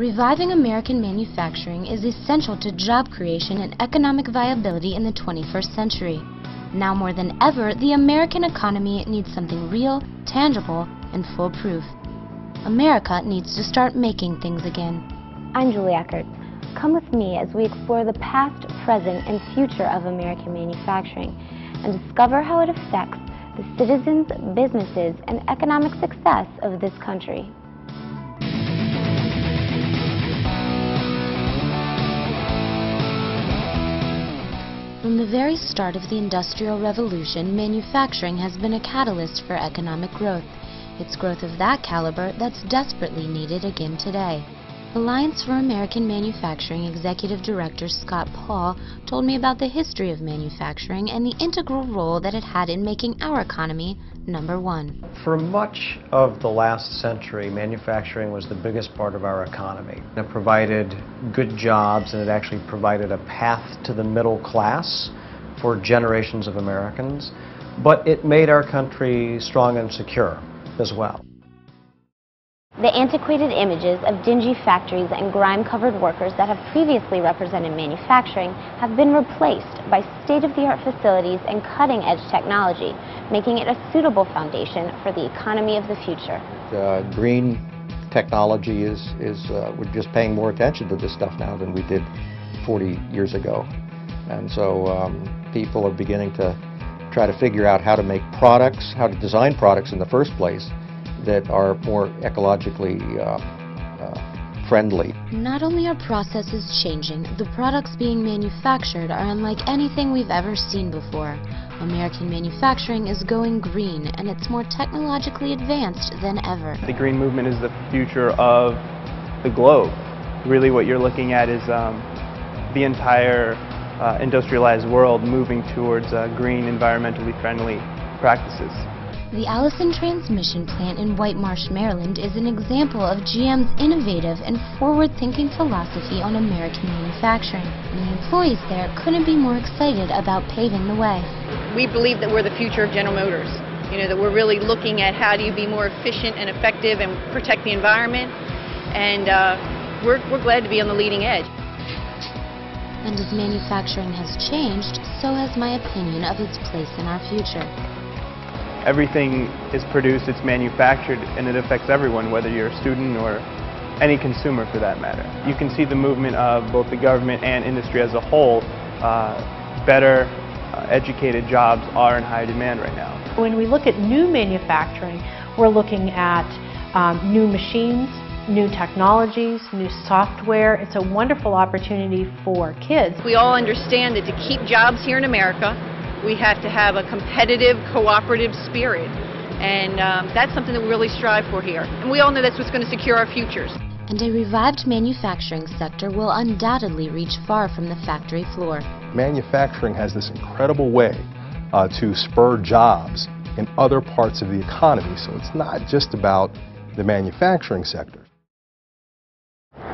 Reviving American manufacturing is essential to job creation and economic viability in the 21st century. Now more than ever, the American economy needs something real, tangible, and foolproof. America needs to start making things again. I'm Julie Eckert. Come with me as we explore the past, present, and future of American manufacturing and discover how it affects the citizens, businesses, and economic success of this country. From the very start of the Industrial Revolution, manufacturing has been a catalyst for economic growth. It's growth of that caliber that's desperately needed again today. Alliance for American Manufacturing Executive Director Scott Paul told me about the history of manufacturing and the integral role that it had in making our economy number one. For much of the last century, manufacturing was the biggest part of our economy. It provided good jobs and it actually provided a path to the middle class for generations of Americans, but it made our country strong and secure as well. The antiquated images of dingy factories and grime-covered workers that have previously represented manufacturing have been replaced by state-of-the-art facilities and cutting-edge technology, making it a suitable foundation for the economy of the future. Uh, green technology is, is uh, we're just paying more attention to this stuff now than we did 40 years ago. And so um, people are beginning to try to figure out how to make products, how to design products in the first place that are more ecologically uh, uh, friendly. Not only are processes changing, the products being manufactured are unlike anything we've ever seen before. American manufacturing is going green, and it's more technologically advanced than ever. The green movement is the future of the globe. Really what you're looking at is um, the entire uh, industrialized world moving towards uh, green, environmentally friendly practices. The Allison Transmission Plant in White Marsh, Maryland is an example of GM's innovative and forward-thinking philosophy on American manufacturing. The employees there couldn't be more excited about paving the way. We believe that we're the future of General Motors. You know, that we're really looking at how do you be more efficient and effective and protect the environment. And uh, we're, we're glad to be on the leading edge. And as manufacturing has changed, so has my opinion of its place in our future everything is produced, it's manufactured, and it affects everyone, whether you're a student or any consumer for that matter. You can see the movement of both the government and industry as a whole. Uh, better uh, educated jobs are in high demand right now. When we look at new manufacturing, we're looking at um, new machines, new technologies, new software. It's a wonderful opportunity for kids. We all understand that to keep jobs here in America, we have to have a competitive, cooperative spirit. And um, that's something that we really strive for here. And we all know that's what's going to secure our futures. And a revived manufacturing sector will undoubtedly reach far from the factory floor. Manufacturing has this incredible way uh, to spur jobs in other parts of the economy. So it's not just about the manufacturing sector.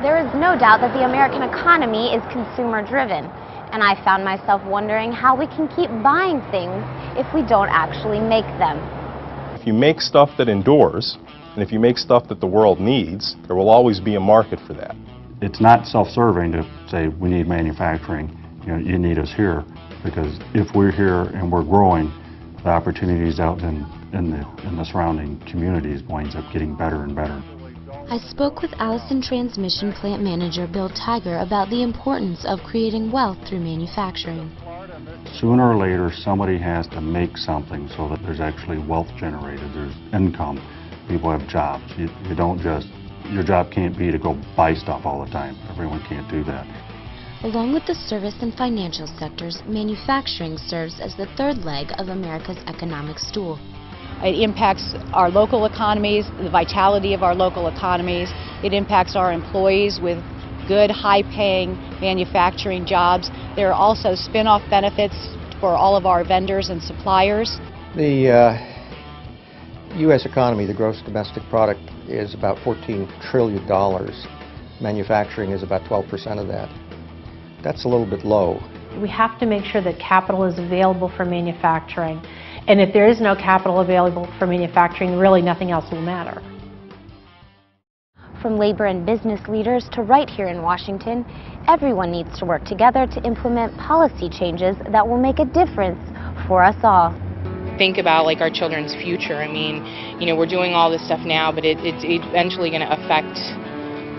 There is no doubt that the American economy is consumer driven and I found myself wondering how we can keep buying things if we don't actually make them. If you make stuff that endures, and if you make stuff that the world needs, there will always be a market for that. It's not self-serving to say we need manufacturing, you know, you need us here, because if we're here and we're growing, the opportunities out in, in, the, in the surrounding communities winds up getting better and better. I spoke with Allison Transmission Plant Manager Bill Tiger about the importance of creating wealth through manufacturing. Sooner or later, somebody has to make something so that there's actually wealth generated, there's income, people have jobs. You, you don't just, your job can't be to go buy stuff all the time. Everyone can't do that. Along with the service and financial sectors, manufacturing serves as the third leg of America's economic stool. It impacts our local economies, the vitality of our local economies. It impacts our employees with good, high-paying manufacturing jobs. There are also spin-off benefits for all of our vendors and suppliers. The uh, U.S. economy, the gross domestic product, is about $14 trillion. Manufacturing is about 12% of that. That's a little bit low. We have to make sure that capital is available for manufacturing. And if there is no capital available for manufacturing, really nothing else will matter. From labor and business leaders to right here in Washington, everyone needs to work together to implement policy changes that will make a difference for us all. Think about like our children's future. I mean, you know, we're doing all this stuff now, but it, it's eventually going to affect,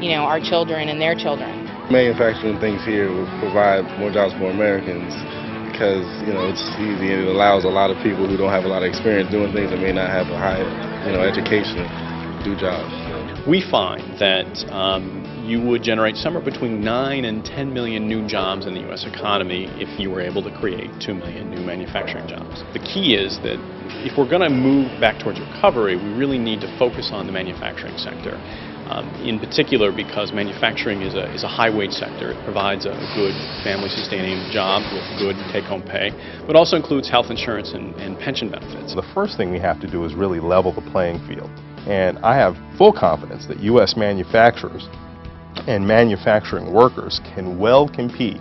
you know, our children and their children. Manufacturing things here will provide more jobs for Americans because, you know, it's easy and it allows a lot of people who don't have a lot of experience doing things and may not have a high, you know, education do jobs. We find that um, you would generate somewhere between 9 and 10 million new jobs in the U.S. economy if you were able to create 2 million new manufacturing jobs. The key is that if we're going to move back towards recovery, we really need to focus on the manufacturing sector. Um, in particular because manufacturing is a, is a high wage sector. It provides a good family sustaining job with good take home pay, but also includes health insurance and, and pension benefits. The first thing we have to do is really level the playing field. And I have full confidence that U.S. manufacturers and manufacturing workers can well compete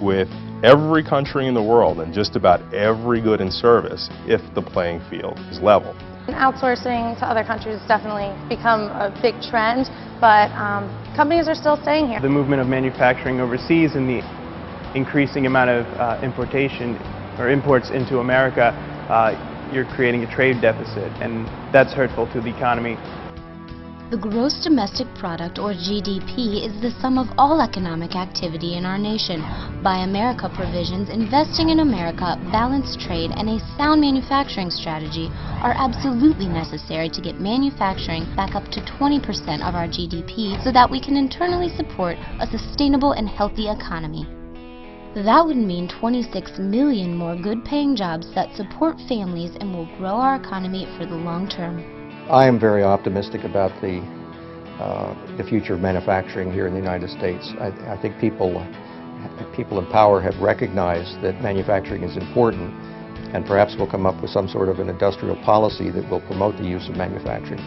with every country in the world and just about every good and service if the playing field is level. Outsourcing to other countries has definitely become a big trend, but um, companies are still staying here. The movement of manufacturing overseas and the increasing amount of uh, importation or imports into America, uh, you're creating a trade deficit, and that's hurtful to the economy. The gross domestic product, or GDP, is the sum of all economic activity in our nation. Buy America provisions, investing in America, balanced trade, and a sound manufacturing strategy are absolutely necessary to get manufacturing back up to 20% of our GDP so that we can internally support a sustainable and healthy economy. That would mean 26 million more good-paying jobs that support families and will grow our economy for the long term. I am very optimistic about the, uh, the future of manufacturing here in the United States. I, I think people, people in power have recognized that manufacturing is important and perhaps we'll come up with some sort of an industrial policy that will promote the use of manufacturing.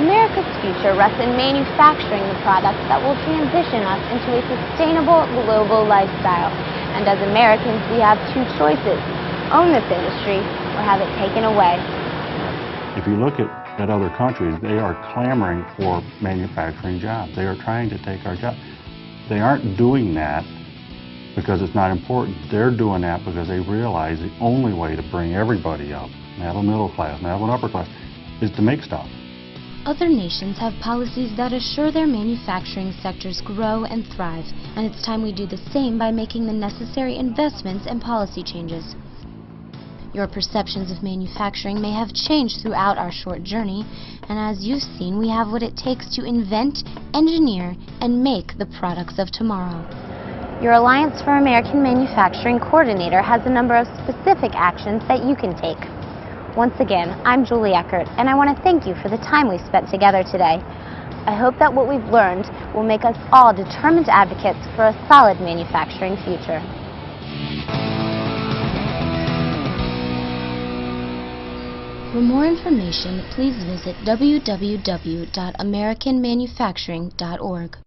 America's future rests in manufacturing the products that will transition us into a sustainable global lifestyle. And as Americans, we have two choices. Own this industry or have it taken away. If you look at, at other countries, they are clamoring for manufacturing jobs. They are trying to take our jobs. They aren't doing that because it's not important. They're doing that because they realize the only way to bring everybody up, have a middle class, have an upper class, is to make stuff. Other nations have policies that assure their manufacturing sectors grow and thrive, and it's time we do the same by making the necessary investments and policy changes. Your perceptions of manufacturing may have changed throughout our short journey, and as you've seen, we have what it takes to invent, engineer, and make the products of tomorrow. Your Alliance for American Manufacturing Coordinator has a number of specific actions that you can take. Once again, I'm Julie Eckert, and I want to thank you for the time we spent together today. I hope that what we've learned will make us all determined advocates for a solid manufacturing future. For more information, please visit www.americanmanufacturing.org.